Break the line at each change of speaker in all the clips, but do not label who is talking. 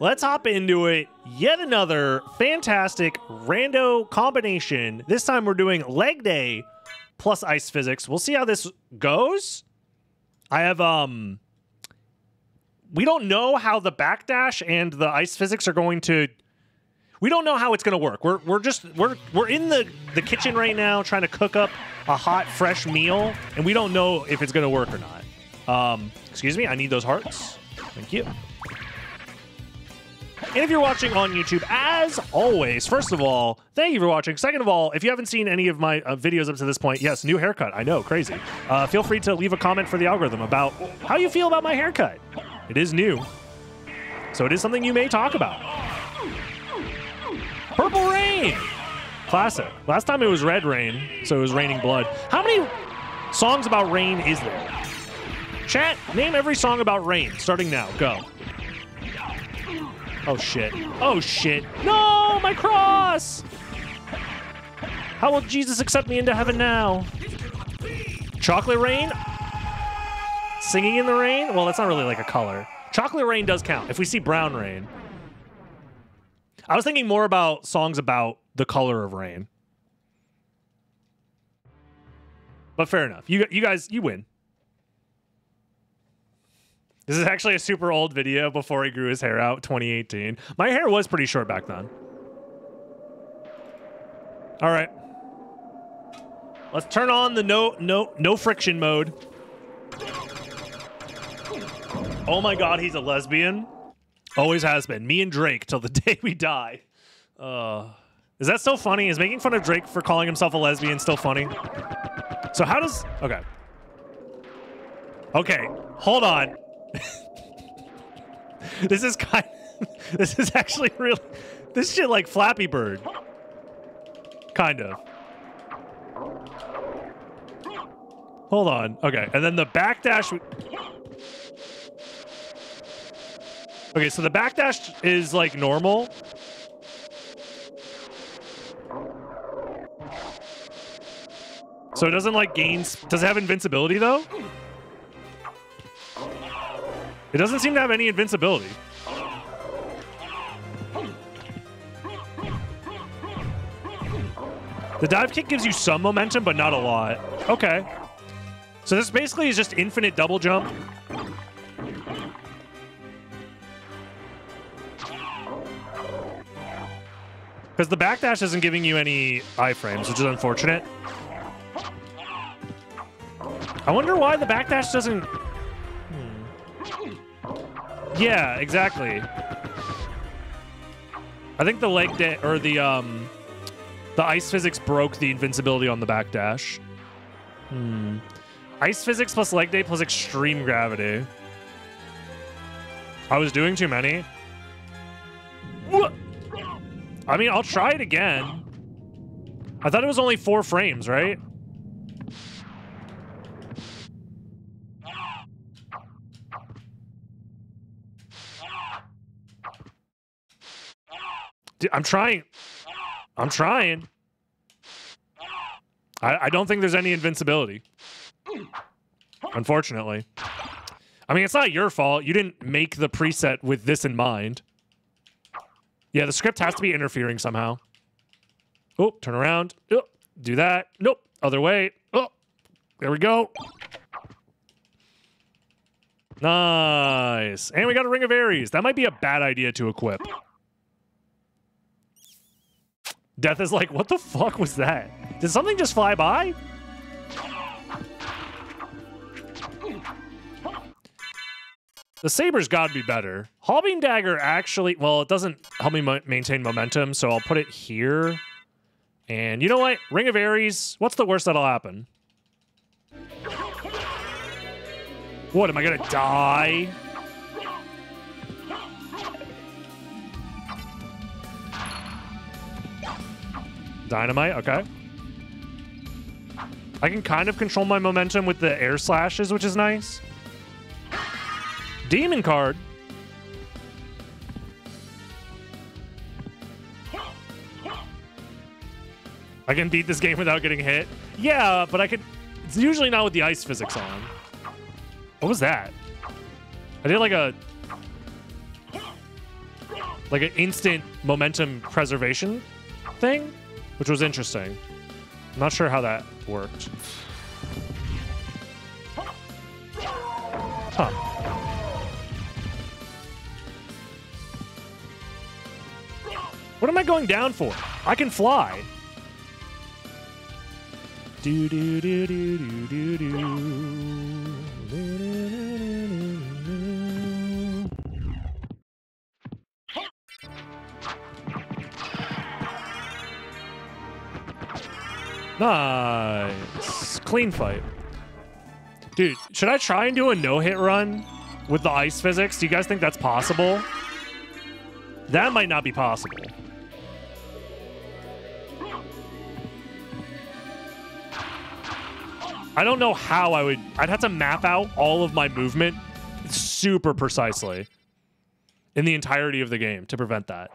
let's hop into it. Yet another fantastic rando combination. This time we're doing leg day plus ice physics. We'll see how this goes. I have um we don't know how the backdash and the ice physics are going to we don't know how it's going to work. We're we're just we're we're in the the kitchen right now trying to cook up a hot fresh meal and we don't know if it's going to work or not. Um excuse me, I need those hearts. Thank you. And if you're watching on YouTube, as always, first of all, thank you for watching. Second of all, if you haven't seen any of my uh, videos up to this point, yes, new haircut. I know, crazy. Uh, feel free to leave a comment for the algorithm about how you feel about my haircut. It is new, so it is something you may talk about. Purple Rain! Classic. Last time it was Red Rain, so it was raining blood. How many songs about rain is there? Chat, name every song about rain, starting now. Go. Oh shit. Oh shit. No, my cross! How will Jesus accept me into heaven now? Chocolate rain? Singing in the rain? Well, that's not really like a color. Chocolate rain does count if we see brown rain. I was thinking more about songs about the color of rain. But fair enough. You you guys you win. This is actually a super old video before he grew his hair out, 2018. My hair was pretty short back then. All right. Let's turn on the no no no friction mode. Oh my god, he's a lesbian. Always has been. Me and Drake till the day we die. Uh, is that still funny? Is making fun of Drake for calling himself a lesbian still funny? So how does okay. Okay, hold on. this is kind of, this is actually real this shit like Flappy Bird. Kind of. Hold on. Okay, and then the backdash Okay, so the backdash is like normal. So it doesn't like gains. Does it have invincibility though? It doesn't seem to have any invincibility. The dive kick gives you some momentum, but not a lot. Okay. So this basically is just infinite double jump. Because the backdash isn't giving you any iframes, which is unfortunate. I wonder why the backdash doesn't... Yeah, exactly. I think the leg day or the um the ice physics broke the invincibility on the backdash. Hmm. Ice physics plus leg day plus extreme gravity. I was doing too many. What? I mean, I'll try it again. I thought it was only four frames, right? I'm trying. I'm trying. I, I don't think there's any invincibility. Unfortunately. I mean, it's not your fault. You didn't make the preset with this in mind. Yeah, the script has to be interfering somehow. Oh, turn around. Oh, do that. Nope. Other way. Oh, there we go. Nice. And we got a Ring of Ares. That might be a bad idea to equip. Death is like, what the fuck was that? Did something just fly by? The Saber's got to be better. Halberd Dagger actually, well, it doesn't help me maintain momentum, so I'll put it here. And you know what? Ring of Ares, what's the worst that'll happen? What, am I gonna die? Dynamite, okay. I can kind of control my momentum with the air slashes, which is nice. Demon card. I can beat this game without getting hit. Yeah, but I could... It's usually not with the ice physics on. What was that? I did like a... like an instant momentum preservation thing, which was interesting. I'm not sure how that worked. Huh. What am I going down for? I can fly. Do do do do do do do. Nice. Clean fight. Dude, should I try and do a no-hit run with the ice physics? Do you guys think that's possible? That might not be possible. I don't know how I would... I'd have to map out all of my movement super precisely in the entirety of the game to prevent that.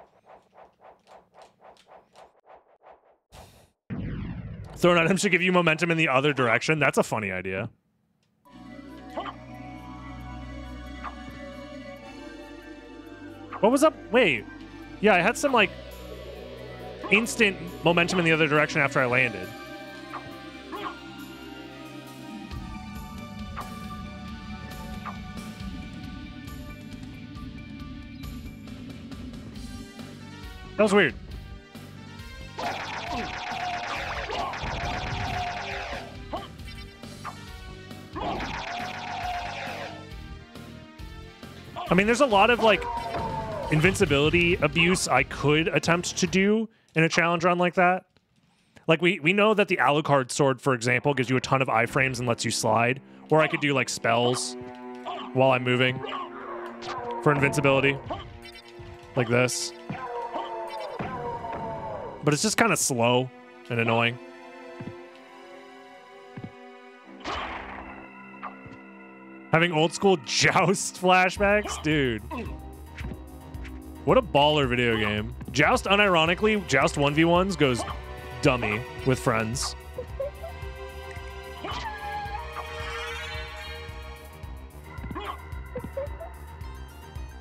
Thrown items should give you momentum in the other direction. That's a funny idea. What was up? Wait. Yeah, I had some, like, instant momentum in the other direction after I landed. That was weird. I mean, there's a lot of like invincibility abuse I could attempt to do in a challenge run like that. Like we we know that the Alucard sword, for example, gives you a ton of iframes and lets you slide. Or I could do like spells while I'm moving for invincibility. Like this. But it's just kind of slow and annoying. Having old school Joust flashbacks? Dude. What a baller video game. Joust, unironically, Joust 1v1s goes dummy with friends.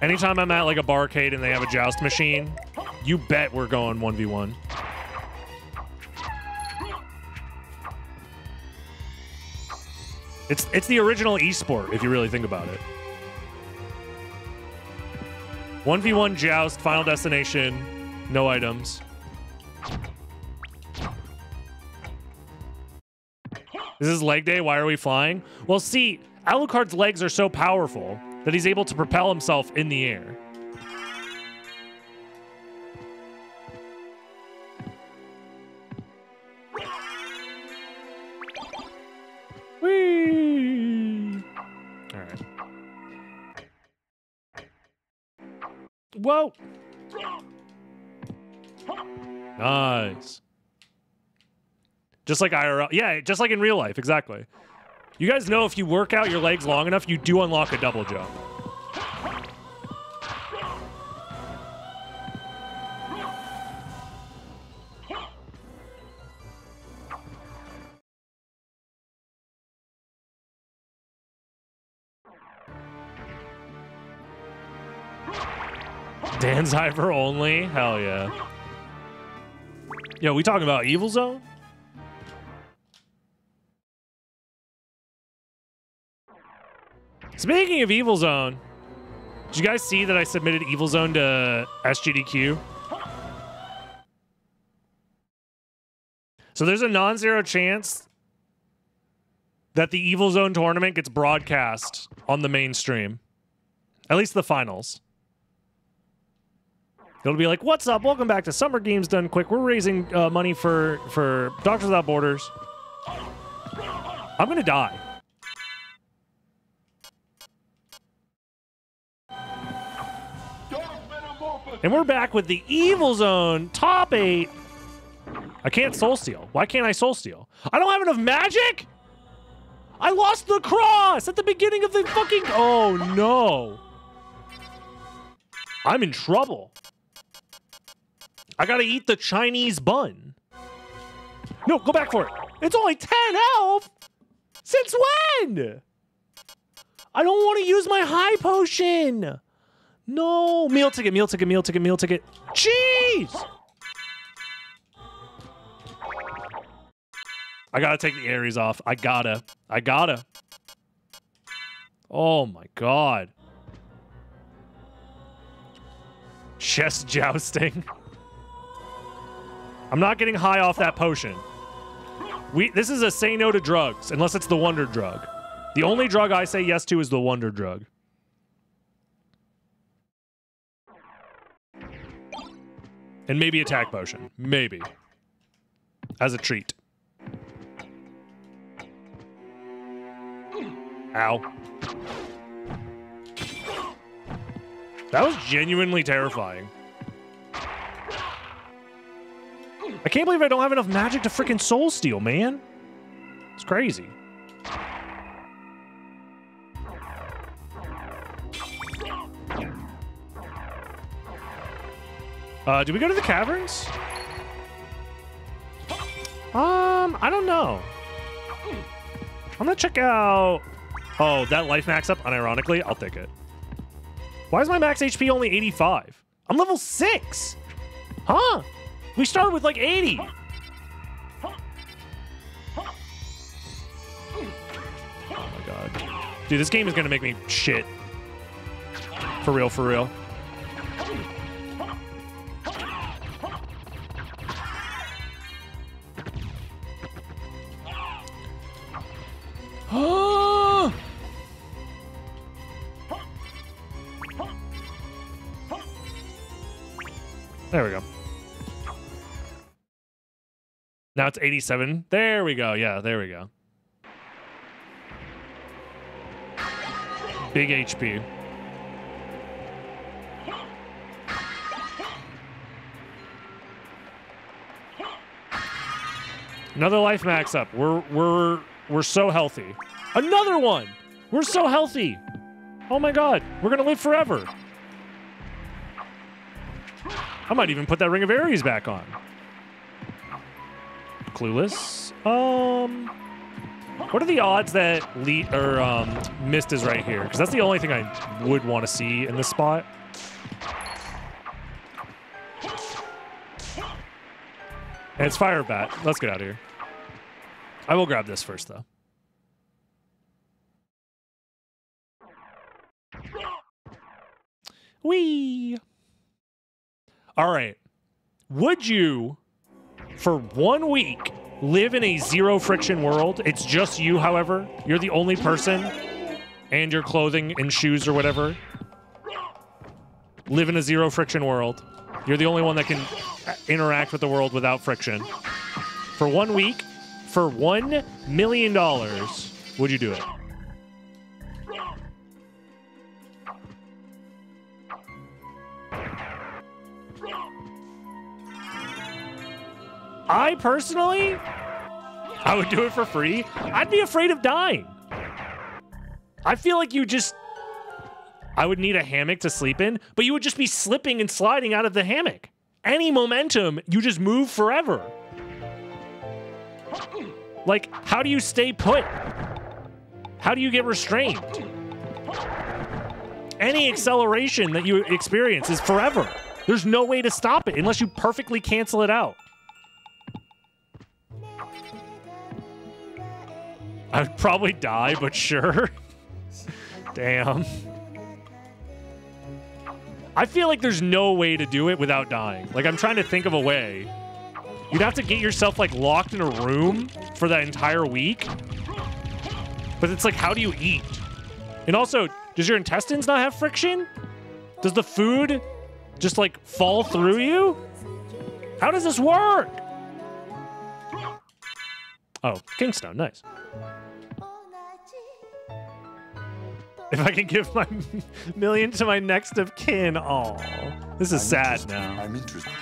Anytime I'm at like a barcade and they have a Joust machine, you bet we're going 1v1. It's it's the original esport if you really think about it. 1v1 joust, final destination, no items. This is leg day. Why are we flying? Well, see, Alucard's legs are so powerful that he's able to propel himself in the air. Whoa! Nice. Just like IRL. Yeah, just like in real life, exactly. You guys know if you work out your legs long enough, you do unlock a double jump. Danziver only? Hell yeah. Yo, we talking about Evil Zone? Speaking of Evil Zone, did you guys see that I submitted Evil Zone to SGDQ? So there's a non-zero chance that the Evil Zone tournament gets broadcast on the mainstream. At least the finals. It'll be like, "What's up? Welcome back to Summer Games Done Quick. We're raising uh, money for for Doctors Without Borders." I'm gonna die. And we're back with the Evil Zone top eight. I can't soul steal. Why can't I soul steal? I don't have enough magic? I lost the cross at the beginning of the fucking. Oh no. I'm in trouble. I gotta eat the Chinese bun. No, go back for it. It's only 10 health. Since when? I don't want to use my high potion. No! Meal ticket, meal ticket, meal ticket, meal ticket. Jeez! I gotta take the Ares off. I gotta. I gotta. Oh my god. Chest jousting. I'm not getting high off that potion. We this is a say no to drugs, unless it's the wonder drug. The only drug I say yes to is the wonder drug. And maybe attack potion. Maybe. As a treat. Ow. That was genuinely terrifying. I can't believe I don't have enough magic to freaking soul steal, man. It's crazy. Uh, do we go to the caverns? Um, I don't know. I'm gonna check out... Oh, that life max up, unironically, I'll take it. Why is my max HP only 85? I'm level 6! Huh? We started with like 80! Oh my god. Dude, this game is gonna make me shit. For real, for real. There we go. Now it's 87. There we go. Yeah, there we go. Big HP. Another life max up. We're we're we're so healthy. Another one. We're so healthy. Oh my god. We're going to live forever. I might even put that Ring of Ares back on. Clueless. Um, what are the odds that Le or um, Mist is right here? Because that's the only thing I would want to see in this spot. And it's Fire Bat. Let's get out of here. I will grab this first, though. Wee. All right. Would you, for one week, live in a zero friction world? It's just you, however. You're the only person, and your clothing and shoes or whatever. Live in a zero friction world. You're the only one that can uh, interact with the world without friction. For one week, for one million dollars, would you do it? I personally, I would do it for free. I'd be afraid of dying. I feel like you just, I would need a hammock to sleep in, but you would just be slipping and sliding out of the hammock. Any momentum, you just move forever. Like, how do you stay put? How do you get restrained? Any acceleration that you experience is forever. There's no way to stop it unless you perfectly cancel it out. I'd probably die, but sure. Damn. I feel like there's no way to do it without dying. Like, I'm trying to think of a way. You'd have to get yourself, like, locked in a room for that entire week. But it's like, how do you eat? And also, does your intestines not have friction? Does the food just, like, fall through you? How does this work? Oh, Kingstone, nice. If I can give my million to my next of kin, oh, this is
I'm
sad now.
I'm interested.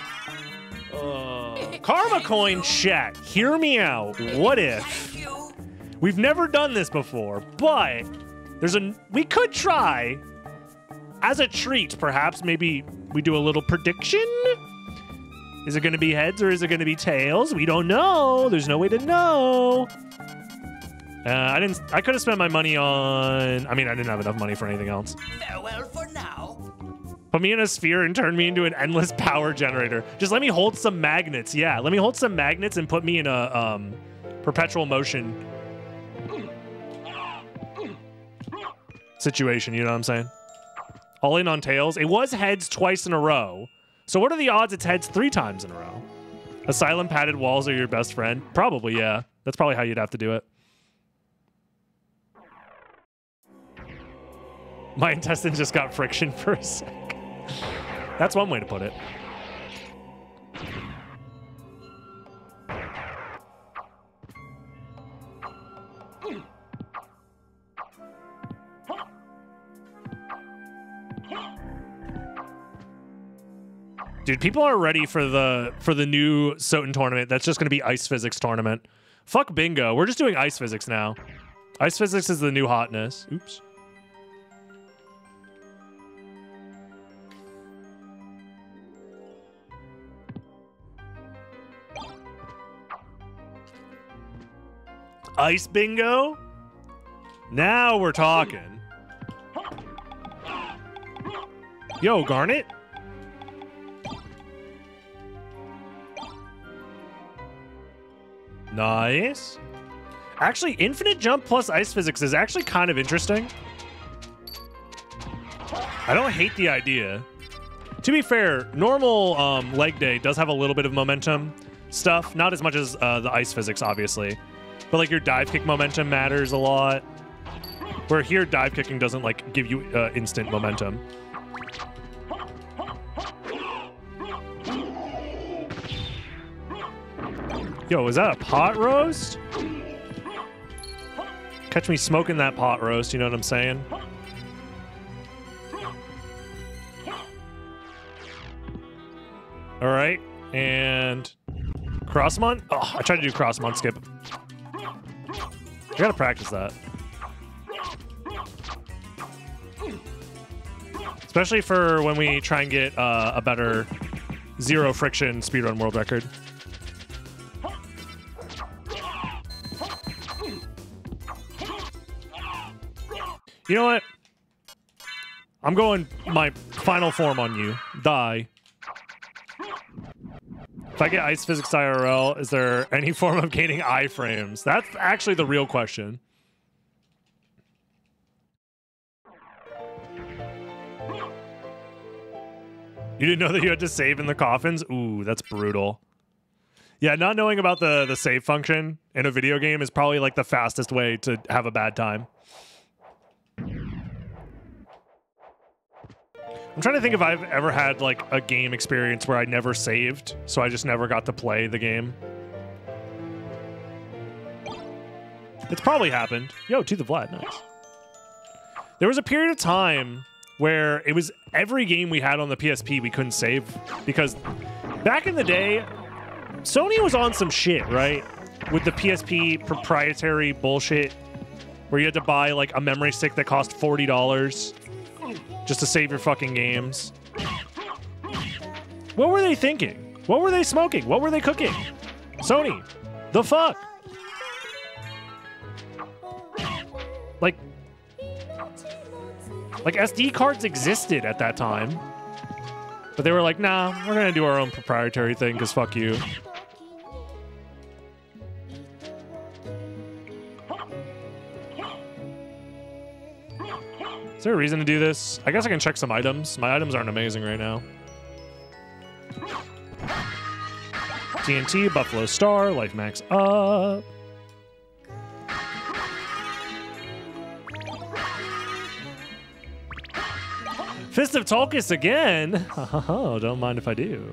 Uh, Karma coin chat. Hear me out. What if we've never done this before, but there's a we could try as a treat, perhaps. Maybe we do a little prediction. Is it going to be heads or is it going to be tails? We don't know. There's no way to know. Uh, I didn't. I could have spent my money on. I mean, I didn't have enough money for anything else.
Farewell for now.
Put me in a sphere and turn me into an endless power generator. Just let me hold some magnets. Yeah, let me hold some magnets and put me in a um, perpetual motion situation. You know what I'm saying? All in on tails. It was heads twice in a row. So what are the odds it's heads three times in a row? Asylum padded walls are your best friend? Probably, yeah. That's probably how you'd have to do it. My intestines just got friction for a sec. That's one way to put it. Dude, people are ready for the for the new Soten tournament. That's just going to be ice physics tournament. Fuck bingo. We're just doing ice physics now. Ice physics is the new hotness. Oops. Ice bingo? Now we're talking. Yo, Garnet? Nice. Actually, infinite jump plus ice physics is actually kind of interesting. I don't hate the idea. To be fair, normal um, leg day does have a little bit of momentum stuff. Not as much as uh, the ice physics, obviously. But like your dive kick momentum matters a lot. Where here, dive kicking doesn't like give you uh, instant momentum. Yo, is that a pot roast? Catch me smoking that pot roast, you know what I'm saying? All right, and Crossmont? Oh, I tried to do Crossmont skip. I gotta practice that. Especially for when we try and get uh, a better zero friction speedrun world record. You know what? I'm going my final form on you. Die. If I get Ice Physics IRL, is there any form of gaining iframes? That's actually the real question. You didn't know that you had to save in the coffins? Ooh, that's brutal. Yeah, not knowing about the, the save function in a video game is probably like the fastest way to have a bad time. I'm trying to think if I've ever had like a game experience where I never saved, so I just never got to play the game. It's probably happened. Yo, to the Vlad, nice. There was a period of time where it was every game we had on the PSP we couldn't save because back in the day, Sony was on some shit, right? With the PSP proprietary bullshit where you had to buy like a memory stick that cost $40 just to save your fucking games. What were they thinking? What were they smoking? What were they cooking? Sony, the fuck? Like, like SD cards existed at that time, but they were like, nah, we're gonna do our own proprietary thing because fuck you. There a reason to do this? I guess I can check some items. My items aren't amazing right now. TNT, Buffalo Star, Life Max up. Fist of Tulkas again. Oh, don't mind if I do.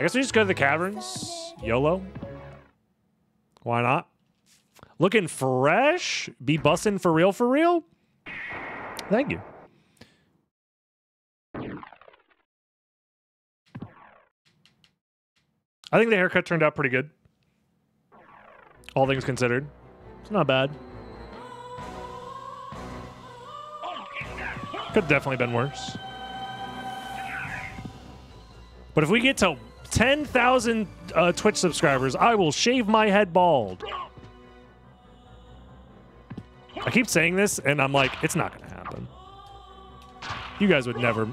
I guess we just go to the caverns. YOLO. Why not? Looking fresh? Be bussin' for real, for real? Thank you. I think the haircut turned out pretty good. All things considered. It's not bad. Could definitely been worse. But if we get to 10,000 uh, Twitch subscribers, I will shave my head bald. I keep saying this, and I'm like, it's not going to happen. You guys would never,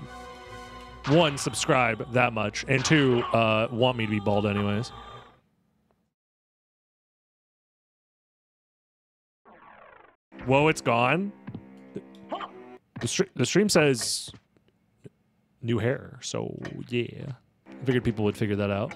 one, subscribe that much, and two, uh, want me to be bald anyways. Whoa, it's gone. The, the stream says new hair, so yeah. I figured people would figure that out.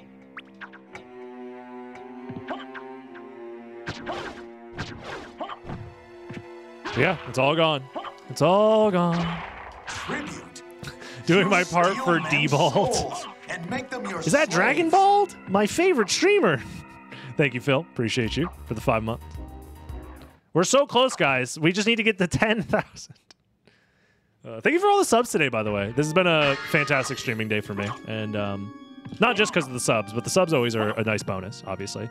Yeah, it's all gone. It's all gone.
Tribute.
Doing my part for
men's
D-Bald.
and make them your
Is that Dragon. Bald? My favorite streamer. Thank you, Phil. Appreciate you for the five months. We're so close, guys. We just need to get to 10,000. Uh, thank you for all the subs today, by the way. This has been a fantastic streaming day for me. And um, not just because of the subs, but the subs always are a nice bonus, obviously.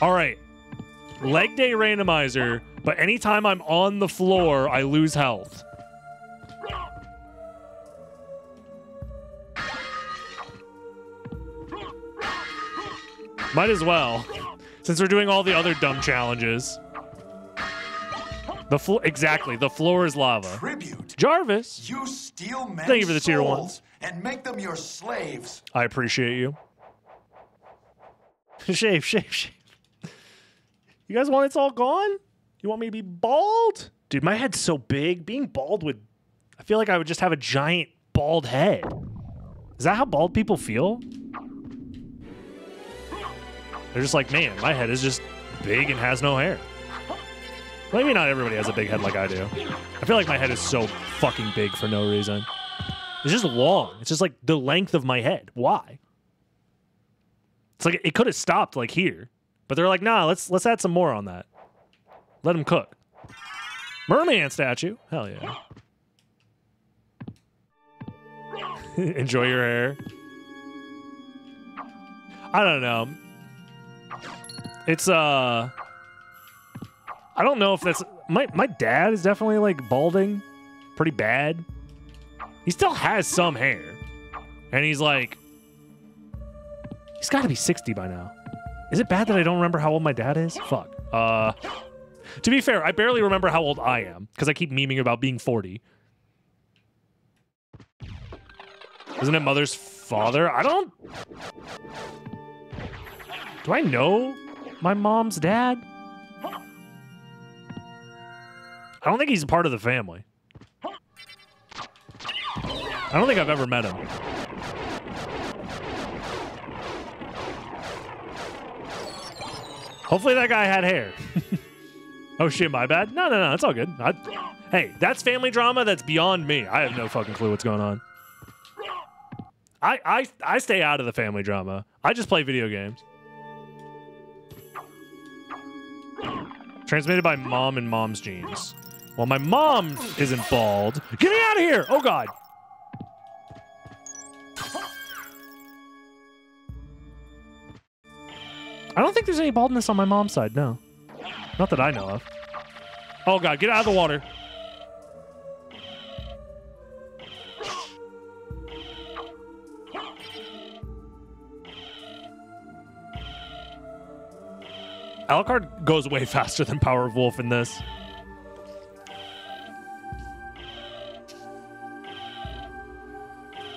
All right. Leg day randomizer, but anytime I'm on the floor, I lose health. Might as well, since we're doing all the other dumb challenges. The flo- exactly, the floor is lava.
Tribute.
Jarvis,
You steal men's
Thank you for the tier ones.
and make them your slaves.
I appreciate you. shave, shave, shave. You guys want it's all gone? You want me to be bald? Dude, my head's so big. Being bald would. I feel like I would just have a giant bald head. Is that how bald people feel? They're just like, man, my head is just big and has no hair. Maybe not everybody has a big head like I do. I feel like my head is so fucking big for no reason. It's just long. It's just like the length of my head. Why? It's like it could have stopped like here, but they're like, nah, let's let's add some more on that. Let them cook. Merman statue. Hell yeah. Enjoy your hair. I don't know. It's uh I don't know if that's my my dad is definitely like balding pretty bad. He still has some hair. And he's like He's got to be 60 by now. Is it bad that I don't remember how old my dad is? Fuck. Uh To be fair, I barely remember how old I am because I keep memeing about being 40. Isn't it mother's father? I don't. Do I know my mom's dad? I don't think he's a part of the family. I don't think I've ever met him. Hopefully that guy had hair. oh shit, my bad. No, no, no, it's all good. I, hey, that's family drama that's beyond me. I have no fucking clue what's going on. I, I, I stay out of the family drama. I just play video games. Transmitted by mom and mom's genes. Well, my mom isn't bald. Get me out of here! Oh god. I don't think there's any baldness on my mom's side, no. Not that I know of. Oh god, get out of the water. Alucard goes way faster than Power of Wolf in this.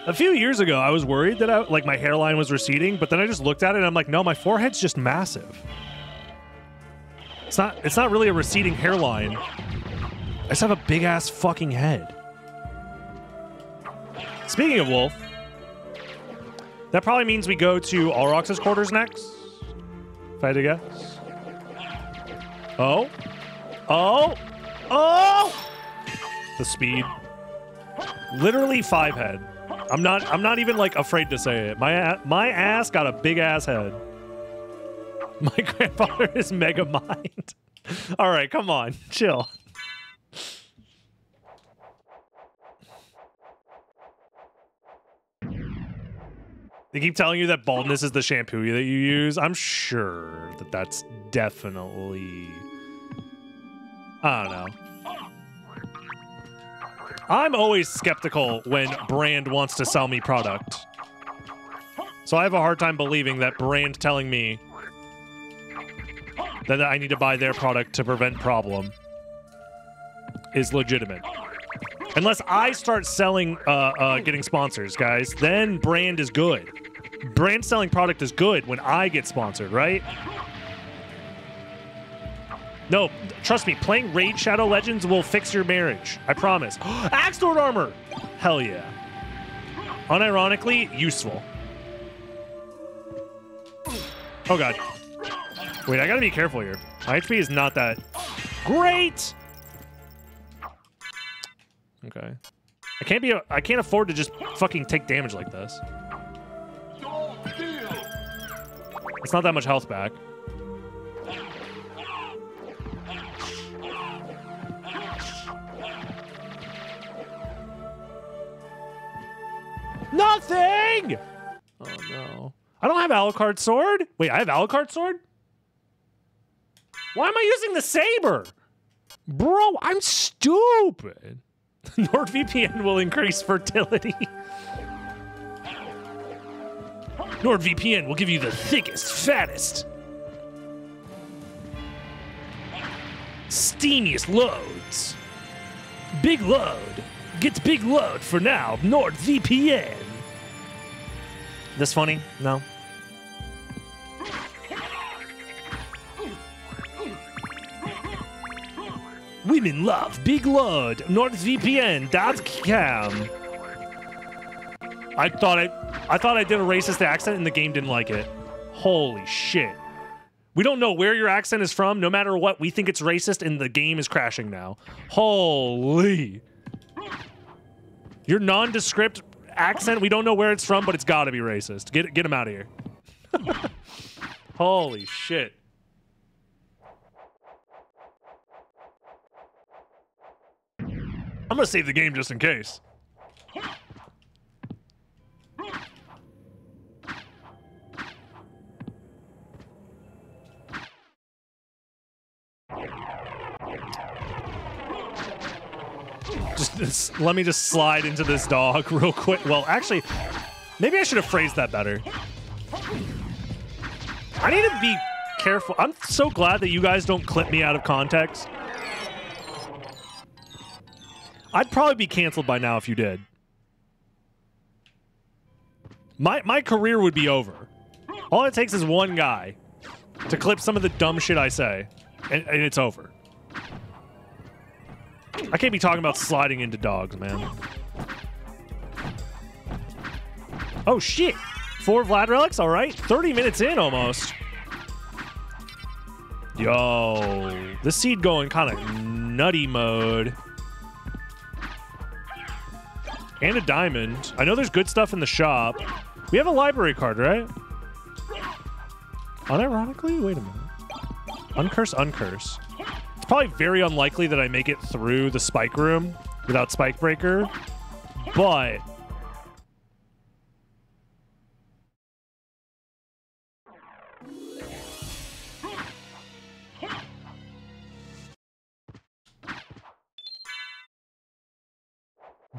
A few years ago, I was worried that I, like my hairline was receding, but then I just looked at it and I'm like, no, my forehead's just massive. It's not. It's not really a receding hairline. I just have a big ass fucking head. Speaking of Wolf, that probably means we go to Olrox's quarters next. If I had to guess. Oh, oh, oh! The speed. Literally five head. I'm not. I'm not even like afraid to say it. My my ass got a big ass head. My grandfather is mega mind. All right, come on, chill. They keep telling you that baldness is the shampoo that you use. I'm sure that that's definitely. I don't know. I'm always skeptical when brand wants to sell me product. So I have a hard time believing that brand telling me that I need to buy their product to prevent problem is legitimate. Unless I start selling, uh, uh, getting sponsors, guys, then brand is good. Brand selling product is good when I get sponsored, right? No, trust me, playing Raid Shadow Legends will fix your marriage. I promise. Axe Lord Armor! Hell yeah. Unironically, useful. Oh god. Wait, I gotta be careful here. My HP is not that great! Okay. I can't be. I can't afford to just fucking take damage like this. It's not that much health back. Nothing! Oh no. I don't have Alucard sword. Wait, I have Alucard sword? Why am I using the saber? Bro, I'm stupid. NordVPN will increase fertility. NordVPN will give you the thickest, fattest, steamiest loads. Big load. Gets big load for now. NordVPN. This funny? No. Women love big load. NordVPN.com. I thought I, I thought I did a racist accent and the game didn't like it. Holy shit. We don't know where your accent is from. No matter what, we think it's racist and the game is crashing now. Holy. Your nondescript accent, we don't know where it's from, but it's got to be racist. Get get him out of here. Holy shit. I'm gonna save the game just in case. Just, just let me just slide into this dog real quick. Well, actually, maybe I should have phrased that better. I need to be careful. I'm so glad that you guys don't clip me out of context. I'd probably be canceled by now if you did. My my career would be over. All it takes is one guy to clip some of the dumb shit I say, and, and it's over. I can't be talking about sliding into dogs, man. Oh shit! Four Vlad relics, all right. 30 minutes in almost. Yo, this seed going kind of nutty mode. And a diamond. I know there's good stuff in the shop. We have a library card, right? Unironically? Wait a minute. Uncurse, uncurse. It's probably very unlikely that I make it through the spike room without spike breaker, but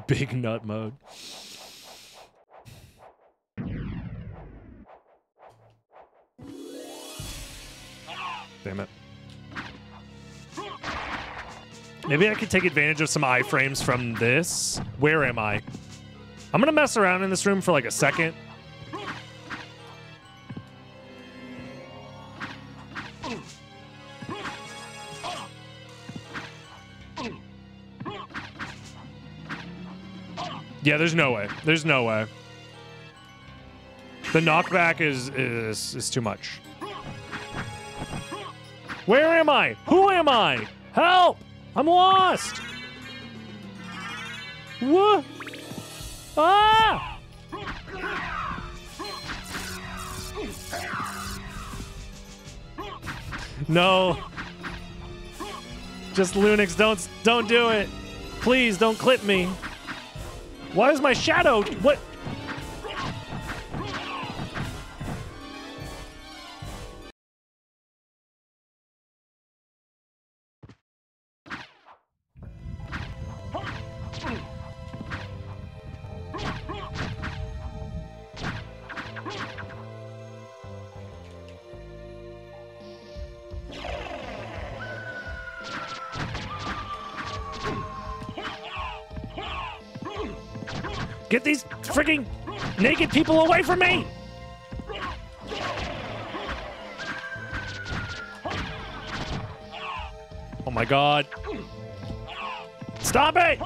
big nut mode. Damn it. Maybe I could take advantage of some iframes from this. Where am I? I'm gonna mess around in this room for like a second. Yeah, there's no way. There's no way. The knockback is is is too much. Where am I? Who am I? Help! I'm lost. What? Ah! No. Just Lunix, don't don't do it. Please don't clip me. Why is my shadow? What? Freaking naked people away from me! Oh my god. Stop it!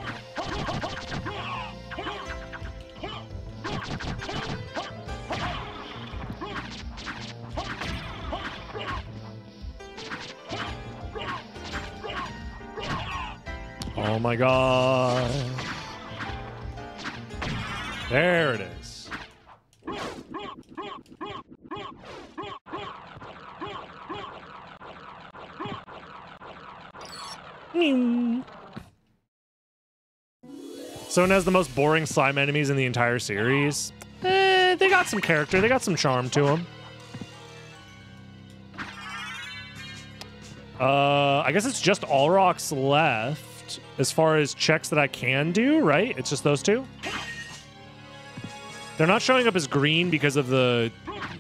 Oh my god. There it is. So it has the most boring slime enemies in the entire series. Eh, they got some character. They got some charm to them. Uh, I guess it's just all rocks left as far as checks that I can do, right? It's just those two? They're not showing up as green because of the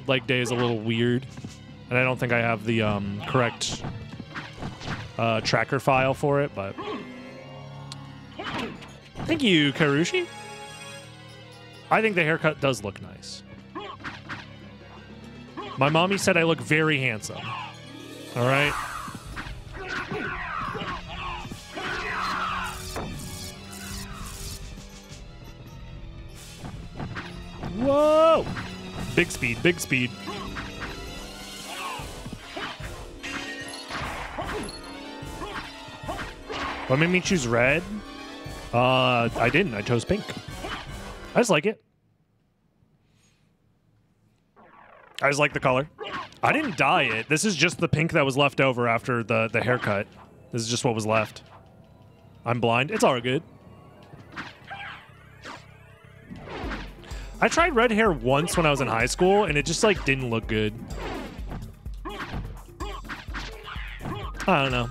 leg day is a little weird. And I don't think I have the um, correct uh, tracker file for it, but... Thank you, Karushi. I think the haircut does look nice. My mommy said I look very handsome. All right? Whoa! Big speed, big speed. What made me choose red? Uh, I didn't. I chose pink. I just like it. I just like the color. I didn't dye it. This is just the pink that was left over after the, the haircut. This is just what was left. I'm blind. It's all good. I tried red hair once when I was in high school, and it just, like, didn't look good. I don't know.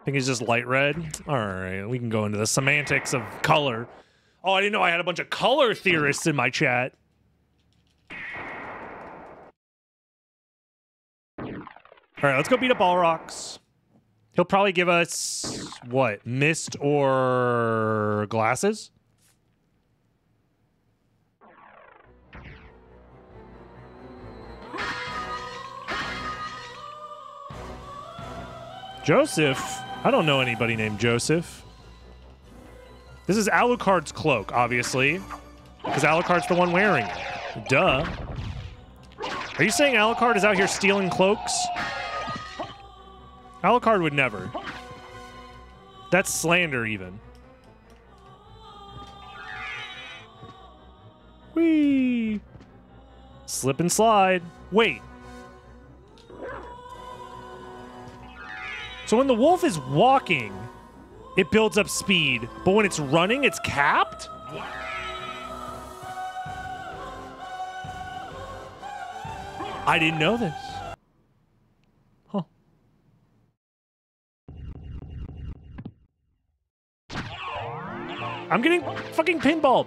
I think it's just light red. All right, we can go into the semantics of color. Oh, I didn't know I had a bunch of color theorists in my chat. All right, let's go beat up Olrox. He'll probably give us what? Mist or glasses? Joseph? I don't know anybody named Joseph. This is Alucard's cloak, obviously. Because Alucard's the one wearing it. Duh. Are you saying Alucard is out here stealing cloaks? Alucard would never. That's slander, even. Whee! Slip and slide. Wait. So when the wolf is walking, it builds up speed, but when it's running, it's capped? I didn't know this. I'm getting fucking pinballed.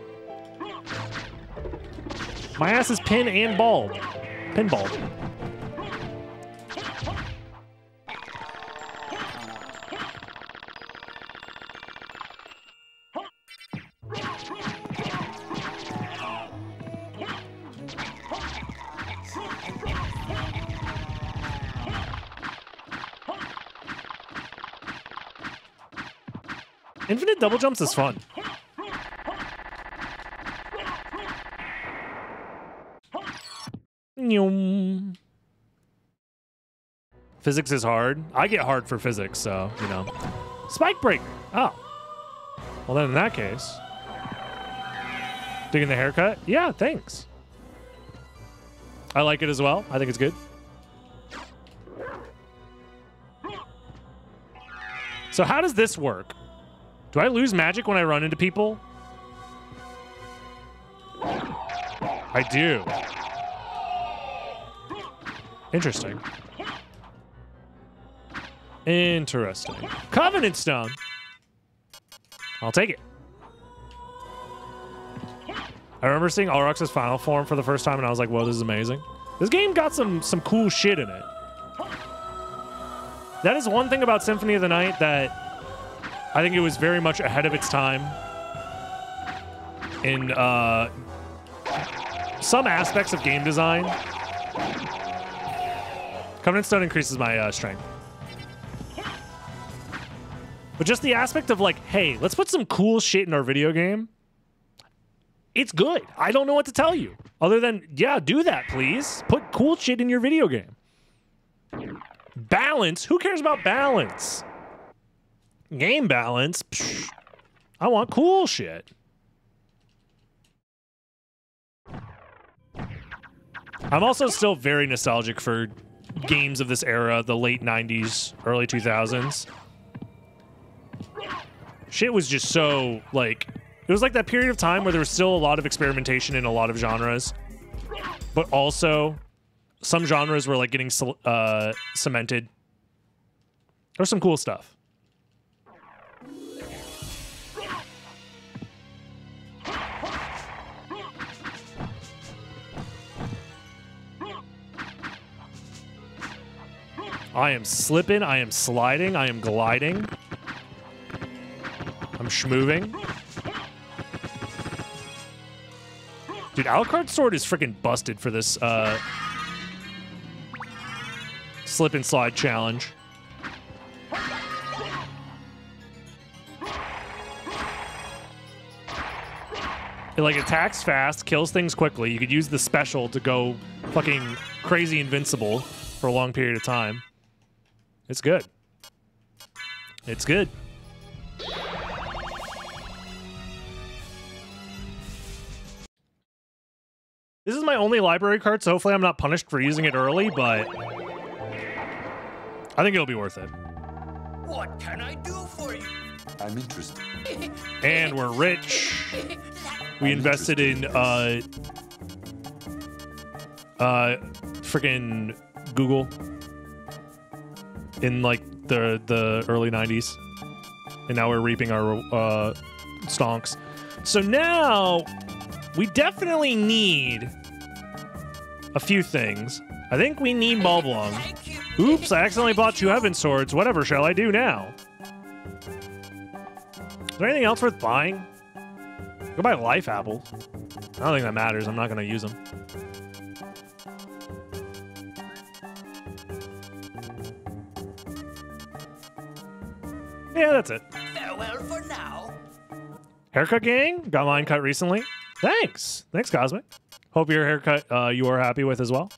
My ass is pin and balled. Pinballed. Infinite double jumps is fun. Physics is hard. I get hard for physics, so, you know. Spike break. Oh. Well, then in that case. Digging the haircut? Yeah, thanks. I like it as well. I think it's good. So how does this work? Do I lose magic when I run into people? I do. Interesting. Interesting. Covenant Stone. I'll take it. I remember seeing Olrox's final form for the first time, and I was like, "Whoa, this is amazing." This game got some some cool shit in it. That is one thing about Symphony of the Night that I think it was very much ahead of its time in uh, some aspects of game design. Covenant Stone increases my uh, strength. But just the aspect of like, hey, let's put some cool shit in our video game. It's good. I don't know what to tell you. Other than, yeah, do that, please. Put cool shit in your video game. Balance? Who cares about balance? Game balance? Psh, I want cool shit. I'm also still very nostalgic for games of this era, the late 90s, early 2000s. Shit was just so, like, it was like that period of time where there was still a lot of experimentation in a lot of genres, but also some genres were like getting uh, cemented. There's some cool stuff. I am slipping. I am sliding. I am gliding. I'm schmoving. Dude, Alucard's sword is freaking busted for this uh, slip and slide challenge. It like attacks fast, kills things quickly. You could use the special to go fucking crazy invincible for a long period of time. It's good. It's good. This is my only library card, so hopefully I'm not punished for using it early, but I think it'll be worth it.
What can I do for you?
I'm interested.
And we're rich. We invested in uh uh freaking Google in like the the early 90s. And now we're reaping our uh stonks. So now we definitely need a few things. I think we need.
Thank.
Oops, I accidentally bought two Heaven Swords. Whatever shall I do now? Is there anything else worth buying? Go buy Life Apples. I don't think that matters. I'm not going to use them. Yeah, that's it.
Farewell for now.
Haircut gang got mine cut recently. Thanks, thanks, Cosmic. Hope your haircut uh, you are happy with as well.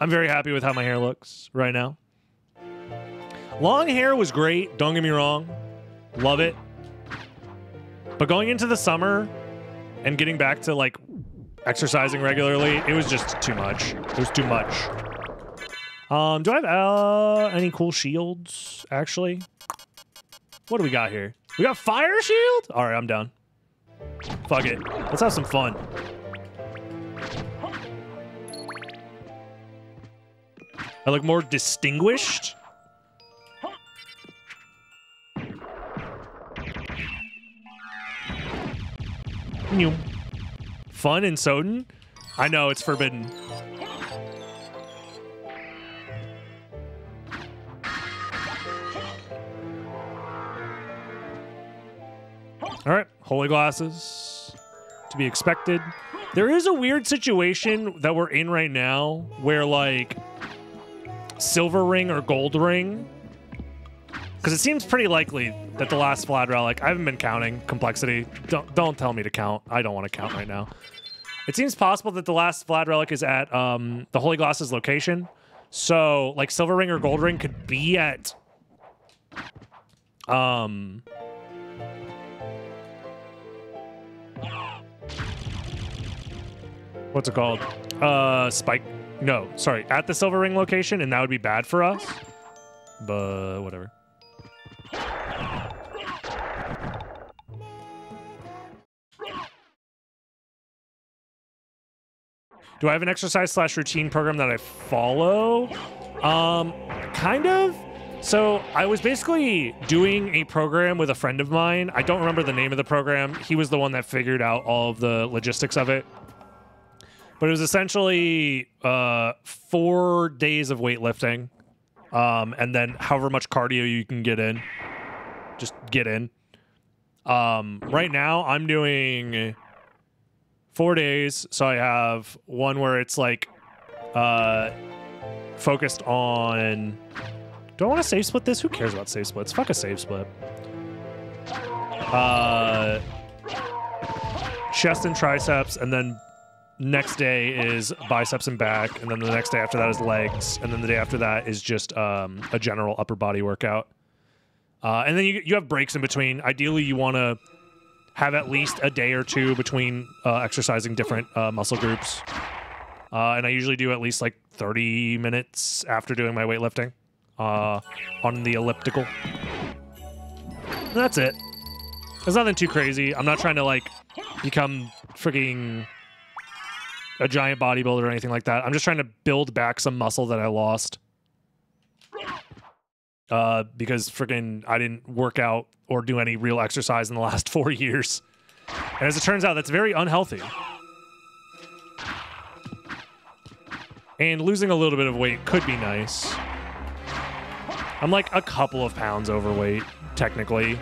I'm very happy with how my hair looks right now. Long hair was great. Don't get me wrong, love it. But going into the summer and getting back to like exercising regularly, it was just too much. It was too much. Um, do I have uh, any cool shields? Actually, what do we got here? We got fire shield. All right, I'm done. Fuck it. Let's have some fun. I look more distinguished. Fun in SotN? I know it's forbidden. Holy glasses to be expected. There is a weird situation that we're in right now where like silver ring or gold ring because it seems pretty likely that the last Vlad relic I haven't been counting complexity. Don't don't tell me to count. I don't want to count right now. It seems possible that the last Vlad relic is at um, the Holy Glasses location. So like silver ring or gold ring could be at um what's it called? Uh, Spike. No, sorry, at the Silver Ring location, and that would be bad for us. But whatever. Do I have an exercise slash routine program that I follow? Um, kind of. So I was basically doing a program with a friend of mine. I don't remember the name of the program. He was the one that figured out all of the logistics of it but it was essentially uh, four days of weightlifting, um, and then however much cardio you can get in. just get in. Um, right now, I'm doing four days. So I have one where it's like uh, focused on. Do I want to save split this? Who cares about save splits? Fuck a save split. Uh, chest and triceps, and then next day is biceps and back, and then the next day after that is legs, and then the day after that is just um, a general upper body workout. Uh, and then you, you have breaks in between. Ideally, you want to have at least a day or two between uh, exercising different uh, muscle groups. Uh, and I usually do at least like 30 minutes after doing my weightlifting uh, on the elliptical. And that's it. There's nothing too crazy. I'm not trying to like become freaking a giant bodybuilder or anything like that. I'm just trying to build back some muscle that I lost. Uh, because freaking I didn't work out or do any real exercise in the last four years. And as it turns out, that's very unhealthy. And losing a little bit of weight could be nice. I'm like a couple of pounds overweight, technically.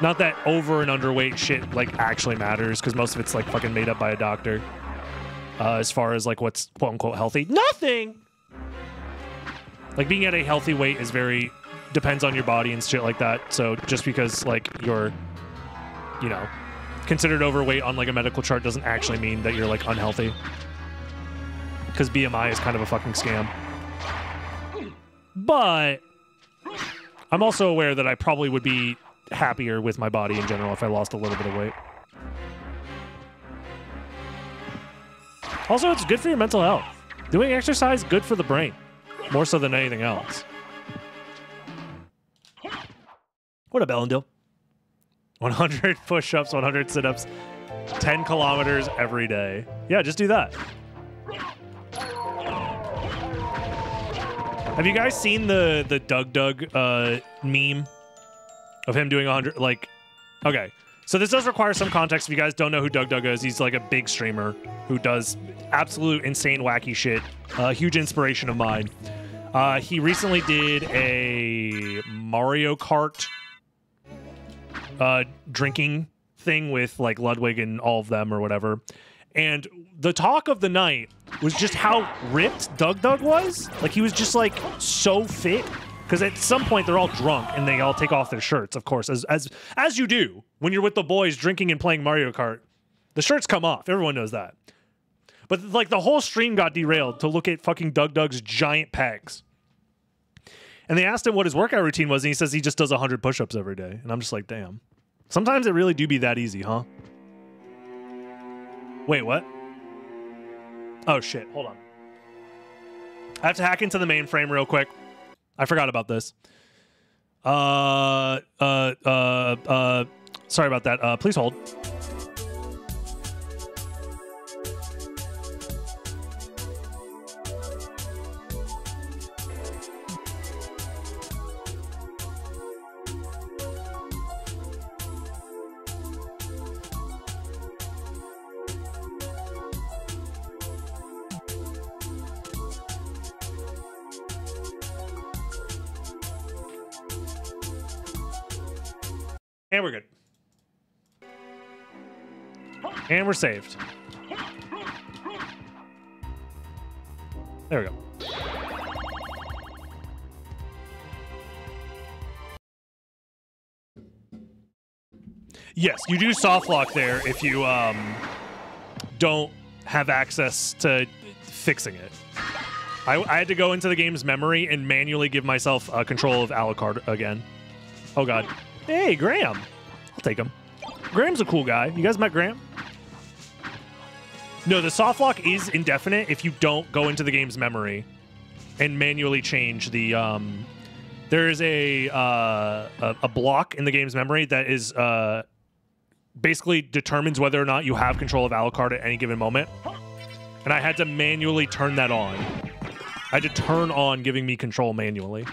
Not that over and underweight shit like actually matters, because most of it's like fucking made up by a doctor. Uh, as far as like what's quote unquote healthy, nothing. Like being at a healthy weight is very depends on your body and shit like that. So just because like you're, you know, considered overweight on like a medical chart doesn't actually mean that you're like unhealthy. Because BMI is kind of a fucking scam. But I'm also aware that I probably would be happier with my body in general if I lost a little bit of weight. Also, it's good for your mental health. Doing exercise good for the brain, more so than anything else. What up, Ellendale? 100 push-ups, 100 sit-ups, 10 kilometers every day. Yeah, just do that. Have you guys seen the the Doug Doug uh, meme of him doing 100 like okay. So this does require some context. If you guys don't know who doug doug is he's like a big streamer who does absolute insane wacky shit. A huge inspiration of mine. Uh, he recently did a mario kart uh, drinking thing with like ludwig and all of them or whatever. And the talk of the night was just how ripped doug doug was. Like he was just like so fit because at some point they're all drunk and they all take off their shirts of course as as as you do when you're with the boys drinking and playing mario kart. The shirts come off. Everyone knows that. But like the whole stream got derailed to look at fucking doug doug's giant pegs. And they asked him what his workout routine was and he says he just does 100 push-ups every day. And i'm just like damn. Sometimes it really do be that easy huh? Wait what? Oh shit. Hold on. I have to hack into the mainframe real quick I forgot about this. Uh, uh, uh, uh, sorry about that. Uh, please hold. And we're good. And we're saved. There we go. Yes, you do soft lock there if you um, don't have access to fixing it. I, I had to go into the game's memory and manually give myself uh, control of Alucard again. Oh god. Hey, Graham. I'll take him. Graham's a cool guy. You guys met Graham? No, the soft lock is indefinite if you don't go into the game's memory and manually change the. Um, there is a, uh, a a block in the game's memory that is uh, basically determines whether or not you have control of Alucard at any given moment, and I had to manually turn that on. I had to turn on giving me control manually.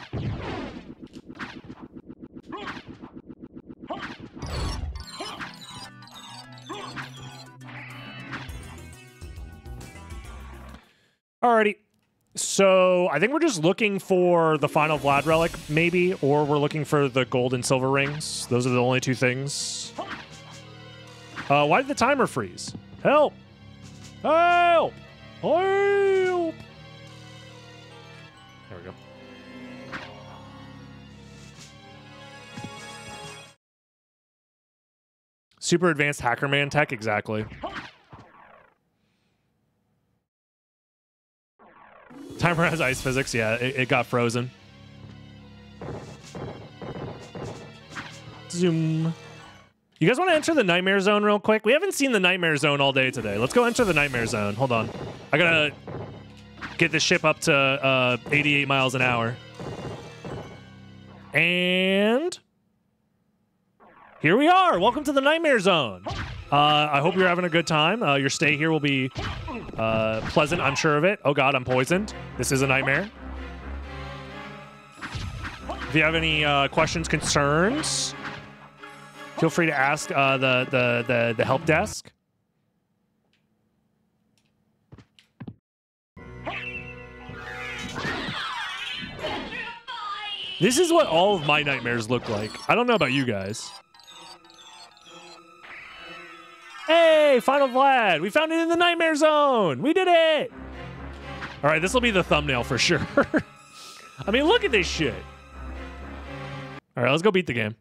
Alrighty. So I think we're just looking for the final Vlad relic, maybe, or we're looking for the gold and silver rings. Those are the only two things. Uh, why did the timer freeze? Help! Help! Help! There we go. Super advanced hacker man tech, exactly. Timer has ice physics. Yeah, it, it got frozen. Zoom. You guys want to enter the nightmare zone real quick? We haven't seen the nightmare zone all day today. Let's go enter the nightmare zone. Hold on. I gotta get this ship up to uh, 88 miles an hour. And here we are. Welcome to the nightmare zone. Uh, I hope you're having a good time. Uh, your stay here will be uh, pleasant, I'm sure of it. Oh god, I'm poisoned. This is a nightmare. If you have any uh, questions, concerns, feel free to ask uh, the, the, the, the help desk. This is what all of my nightmares look like. I don't know about you guys. Hey, Final Vlad, we found it in the Nightmare Zone. We did it. All right, this will be the thumbnail for sure. I mean, look at this shit. All right, let's go beat the game.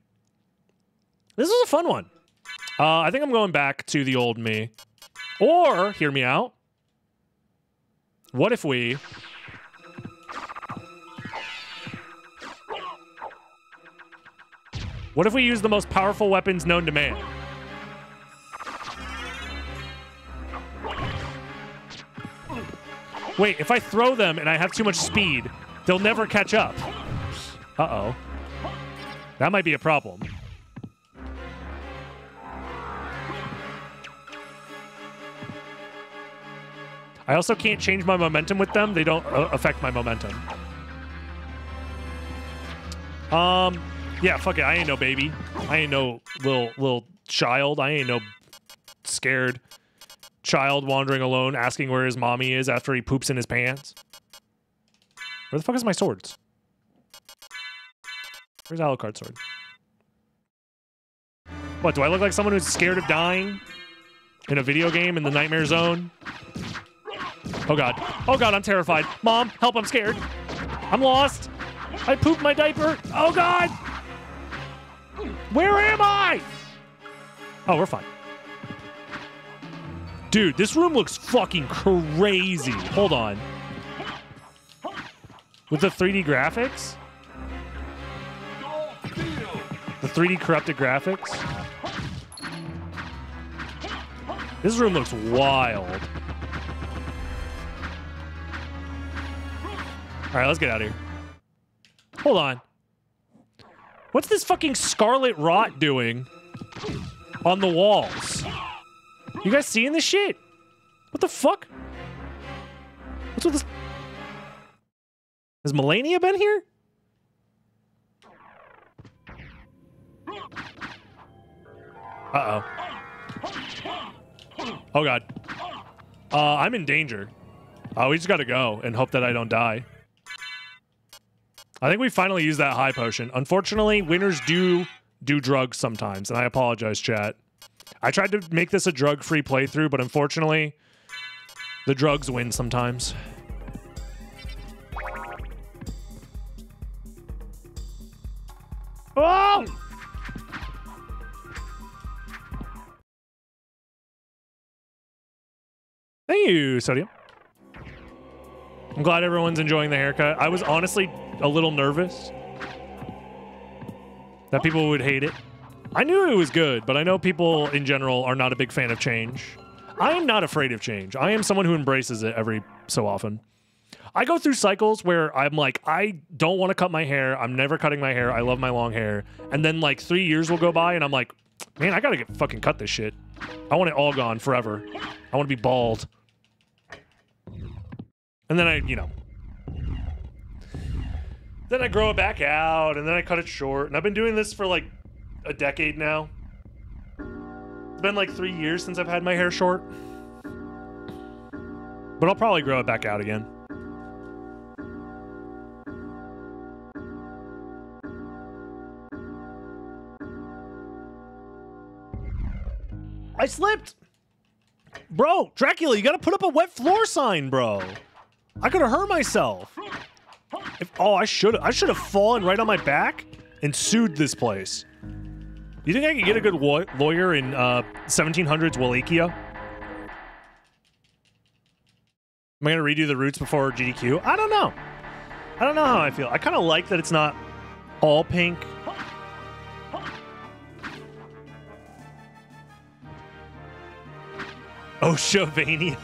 This is a fun one. Uh, I think I'm going back to the old me. Or, hear me out. What if we... What if we use the most powerful weapons known to man? Wait, if I throw them and I have too much speed, they'll never catch up. Uh-oh. That might be a problem. I also can't change my momentum with them. They don't uh, affect my momentum. Um, yeah, fuck it. I ain't no baby. I ain't no little little child. I ain't no scared child wandering alone, asking where his mommy is after he poops in his pants. Where the fuck is my swords? Where's Alucard's sword? What, do I look like someone who's scared of dying? In a video game in the nightmare zone? Oh god. Oh god, I'm terrified. Mom, help, I'm scared. I'm lost. I pooped my diaper. Oh god! Where am I? Oh, we're fine. Dude, this room looks fucking crazy. Hold on. With the 3D graphics? The 3D corrupted graphics? This room looks wild. All right, let's get out of here. Hold on. What's this fucking scarlet rot doing on the walls? You guys seeing this shit? What the fuck? What's with this? Has Malenia been here? Uh-oh. Oh, God. Uh, I'm in danger. Uh, we just gotta go and hope that I don't die. I think we finally used that high potion. Unfortunately, winners do do drugs sometimes, and I apologize, chat. I tried to make this a drug-free playthrough, but unfortunately, the drugs win sometimes. Oh! Thank you, Sodium. I'm glad everyone's enjoying the haircut. I was honestly a little nervous that people would hate it. I knew it was good, but I know people in general are not a big fan of change. I am not afraid of change. I am someone who embraces it every so often. I go through cycles where I'm like, I don't want to cut my hair. I'm never cutting my hair. I love my long hair. And then like three years will go by and I'm like, man, I gotta get fucking cut this shit. I want it all gone forever. I want to be bald. And then I, you know, then I grow it back out and then I cut it short. And I've been doing this for like a decade now. It's been like three years since I've had my hair short. But I'll probably grow it back out again. I slipped. Bro, Dracula, you gotta put up a wet floor sign, bro. I could have hurt myself. If, oh, I should I should have fallen right on my back and sued this place. You think I could get a good law- lawyer in uh, 1700s Wallachia? Am I gonna redo the roots before GDQ? I don't know. I don't know how I feel. I kind of like that it's not all pink. Oh, Shovania.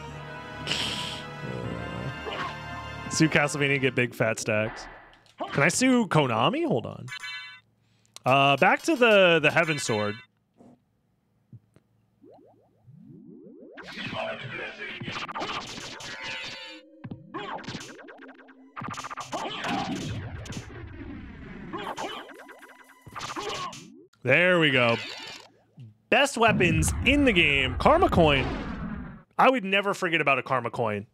sue Castlevania, get big fat stacks. Can I sue Konami? Hold on. Uh, back to the the Heaven Sword. There we go. Best weapons in the game. Karma coin. I would never forget about a karma coin.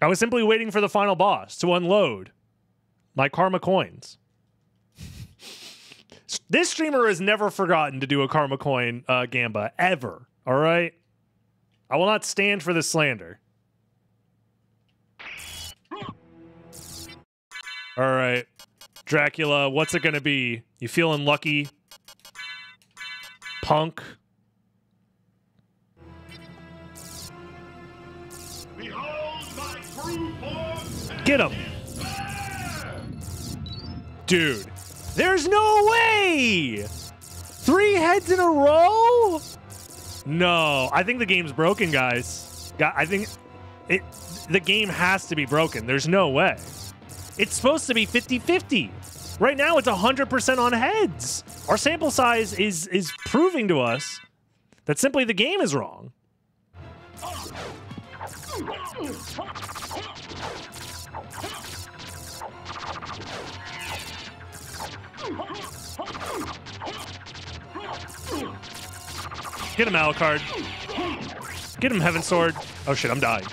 I was simply waiting for the final boss to unload my karma coins. This streamer has never forgotten to do a karma coin uh, gamba ever. All right, I will not stand for this slander. All right, Dracula, what's it gonna be? You feeling lucky? Punk. Get him. Dude, there's no way! Three heads in a row? No, I think the game's broken, guys. I think it. The game has to be broken. There's no way. It's supposed to be 50-50. Right now, it's 100% on heads. Our sample size is is proving to us that simply the game is wrong. Get him, Alucard. Get him, Heaven Sword. Oh shit, I'm dying.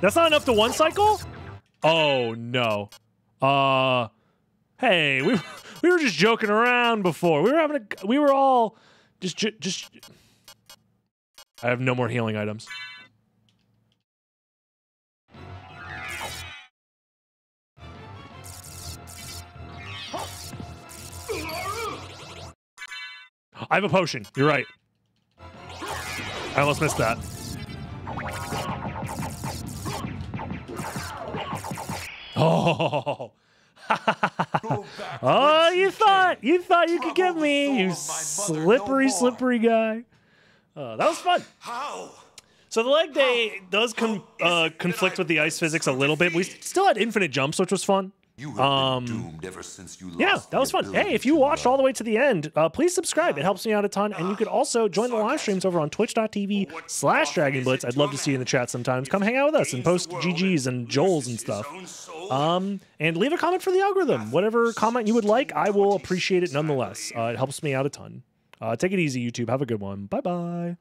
That's not enough to one cycle? Oh no. Uh hey, we we were just joking around before. We were having a we were all just just I have no more healing items. I have a potion. You're right. I almost missed that. Oh. oh, you thought you thought you could get me, you slippery, slippery guy. Uh, that was fun.
How?
So the leg day does com- uh, conflict with the ice physics a little bit. We still had infinite jumps, which was fun.
You have
Um,
been doomed ever since you lost
Yeah, that was fun. Hey, if you watched all the way to the end, uh, please subscribe. It helps me out a ton. And you could also join the live streams over on twitch.tv slash Dragon Blitz. I'd love to see you in the chat sometimes. Come hang out with us and post GGs and Joels and stuff. Um, and leave a comment for the algorithm. Whatever comment you would like, I will appreciate it nonetheless. Uh, it helps me out a ton. Uh, take it easy, YouTube. Have a good one. Bye bye.